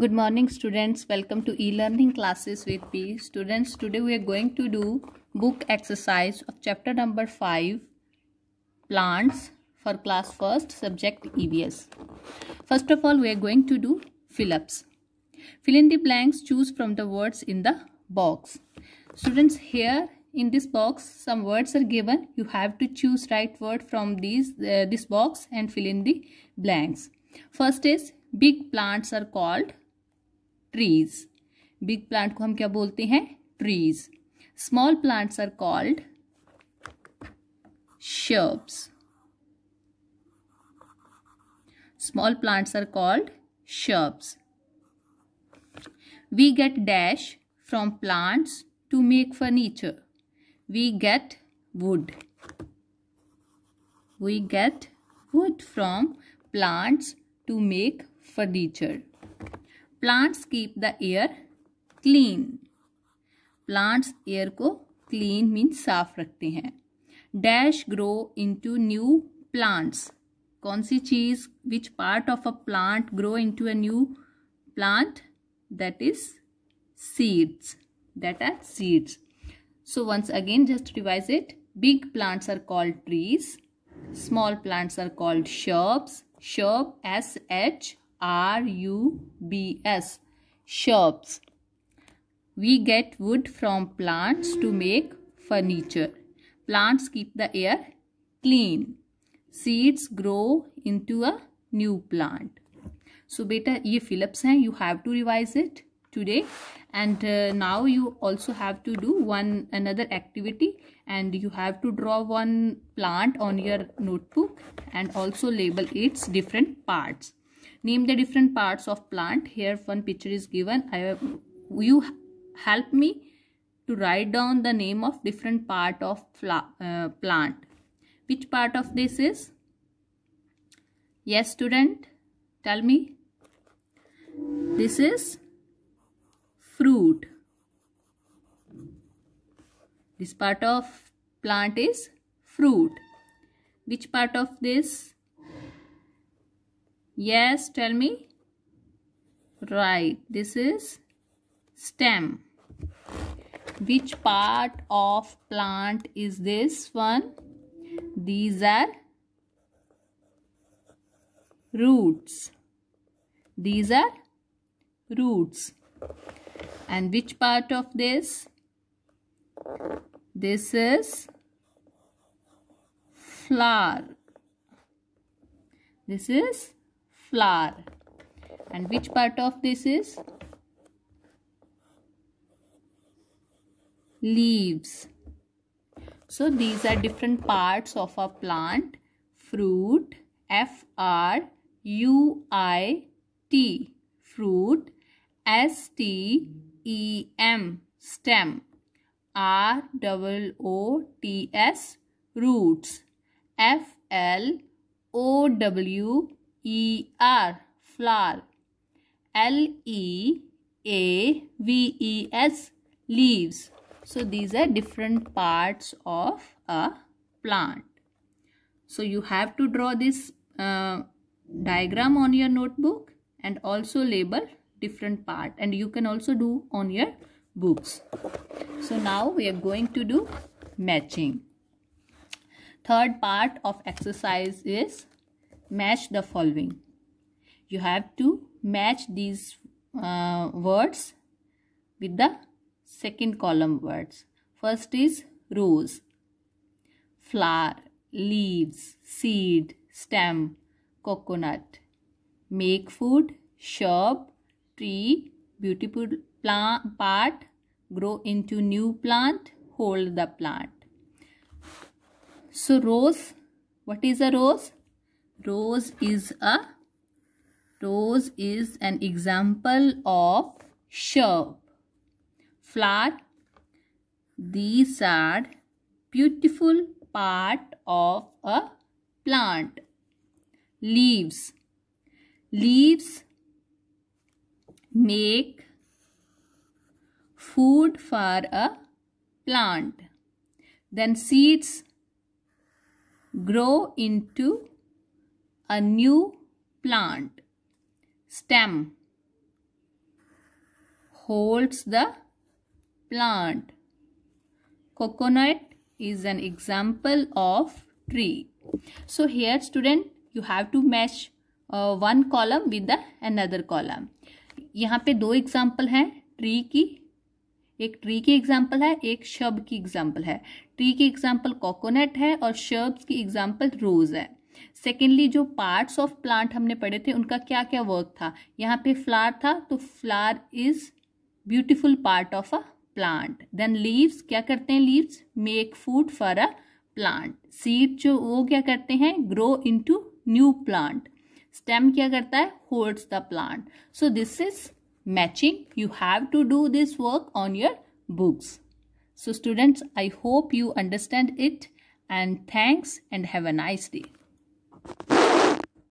Good morning students. Welcome to e-learning classes with P. Students, today we are going to do book exercise of chapter number 5 plants for class first subject EVS. First of all, we are going to do fill-ups. Fill in the blanks, choose from the words in the box. Students, here in this box some words are given. You have to choose right word from these uh, this box and fill in the blanks. First is big plants are called trees big plant को हम क्या बोलते हैं? Trees small plants are called shrubs small plants are called shrubs we get dash from plants to make furniture we get wood we get wood from plants to make furniture plants keep the air clean plants air को clean means साफ़ रखते हैं। Dash grow into new plants कौन सी चीज़ which part of a plant grow into a new plant that is seeds that are seeds so, once again, just revise it. Big plants are called trees. Small plants are called shrubs. Shrub, s h R U B S shrubs. We get wood from plants to make furniture. Plants keep the air clean. Seeds grow into a new plant. So beta ye fill-ups. You have to revise it today and uh, now you also have to do one another activity and you have to draw one plant on your notebook and also label its different parts name the different parts of plant. Here one picture is given. I you help me to write down the name of different part of uh, plant. Which part of this is? Yes student tell me. This is fruit. This part of plant is fruit. Which part of this Yes, tell me. Right, this is stem. Which part of plant is this one? These are roots. These are roots. And which part of this? This is flower. This is flower. And which part of this is? Leaves. So these are different parts of a plant. Fruit f r u i t. Fruit s t e m stem. R w o t s roots. F l o w E R flower L E A V E S leaves. So these are different parts of a plant. So you have to draw this uh, diagram on your notebook and also label different part. And you can also do on your books. So now we are going to do matching. Third part of exercise is match the following. You have to match these uh, words with the second column words. First is rose flower leaves seed stem coconut. Make food shrub tree beautiful plant part. Grow into new plant hold the plant. So rose what is a rose rose is a rose is an example of shrub flower these are beautiful part of a plant. Leaves. Leaves make food for a plant. Then seeds grow into a new plant stem holds the plant. Coconut is an example of tree. So here student you have to match uh, one column with the another column. यहाँ पे दो example हैं tree की एक tree की example है एक शब की एग्ज़ाम्पल है ट्री की एग्ज़ाम्पल कोकोनट है और शब्स की एग्ज़ाम्पल रोज है सेकेंडली जो पार्ट्स ऑफ़ प्लांट हमने पढ़े थे, उनका क्या क्या वर्क था? यहाँ पे फ्लार था तो flower is beautiful part of a plant then leaves क्या करते हैं leaves make food for a plant seed जो, वो क्या करते हैं? Grow into new plant stem क्या करता है? Holds the plant so this is matching you have to do this work on your books so students, i hope you understand it. And thanks and have a nice day.